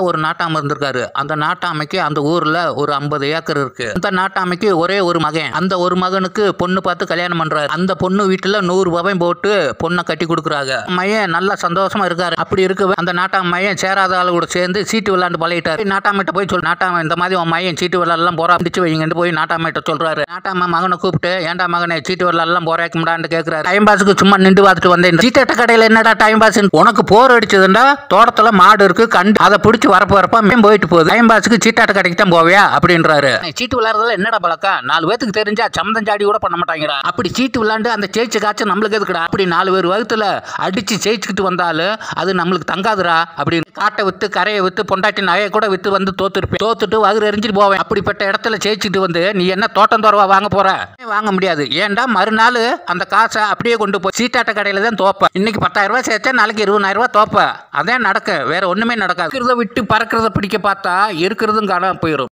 ஒரு நாட்டாம இருந்திருக்காரு. அந்த நாட்டாமைக்கு அந்த ஊர்ல ஒரு ஐம்பது ஏக்கர் இருக்கு. அந்த நாட்டாமைக்கு ஒரே ஒரு மகன். அந்த ஒரு மகனுக்கு பொண்ணு பார்த்து கல்யாணம் பண்றாரு. அந்த பொண்ணு வீட்டுல நூறு ரூபாயும் போட்டு பொண்ணை கட்டி கொடுக்குறாங்க. மையன் நல்லா சந்தோஷமா இருக்காரு. அப்படி இருக்க அந்த நாட்டாம் மையன் சேராத ஆளோட கூட சேர்ந்து சீட்டு விளையாண்டு பழகிட்டாரு. நாட்டாமிட்ட போய் சொல்லு நாட்டாம இந்த மாதிரி உன் மையன் சீட்டு விளையாடலாம் போறா. பிடிச்சு வைங்கன்னு போய் நாட்டாமிட்ட சொல்றாரு. நாட்டாம மகனை கூப்பிட்டு ஏன்டா மகனே சீட்டு விளையாடலாம் போறாக்க முடியான்னு கேட்கிறாரு டைம் பாஸுக்கு சும்மா நின்று பார்த்துட்டு வந்தேன். சீட்டட்ட கடையில் என்னடா டைம் பாஸ் உனக்கு போர் அடிச்சதுண்டா. தோட்டத்துல மாடு இருக்கு கண்டு அதை பிடிச்சி வரப்ப வரப்ப மேம் போயிட்டு போகுது. டைம் பாஸுக்கு சீட்டாட்ட கடைக்கு தான் போவியா? அப்படின்றாரு. சீட்டு விளையாடுறதுல என்னடா பழக்கம் நாலு பேத்துக்கு தெரிஞ்சா சம்மந்தம் சாடி கூட பண்ண மாட்டாங்கடா. அப்படி சீட்டு விளையாண்டு அந்த ஜெயிச்ச காய்ச்சல் நம்மளுக்கு எதுக்குடா? அப்படி நாலு பேர் வகுத்துல அடிச்சு ஜெயிச்சுக்கிட்டு வந்தாலும் அது நம்மளுக்கு தங்காதுடா அப்படின்னு காட்டை வித்து கரையை வித்து பொண்டாட்டி நகையை கூட வித்து வந்து தோத்துருப்பேன். தோத்துட்டு வகுறு எரிஞ்சிட்டு போவேன். அப்படிப்பட்ட இடத்துல ஜெயிச்சுட்டு வந்து நீ என்ன தோட்டம் தோறவா வாங்க போற? வாங்க முடியாது. ஏன்டா மறுநாள் அந்த காசை அப்படியே கொண்டு போய் சீட்டாட்ட கடையில தான் தோப்ப இன்னைக்கு பத்தாயிரம் ரூபாய் சேர்த்தா நாளைக்கு இருபதாயிரம் ரூபாய் தோப்ப அதான் நடக்க. வேற ஒண்ணுமே நடக்காது. இருக்கிறத விட்டு பறக்கிறத பிடிக்க பார்த்தா இருக்கிறதும் காணாமல் போயிடும்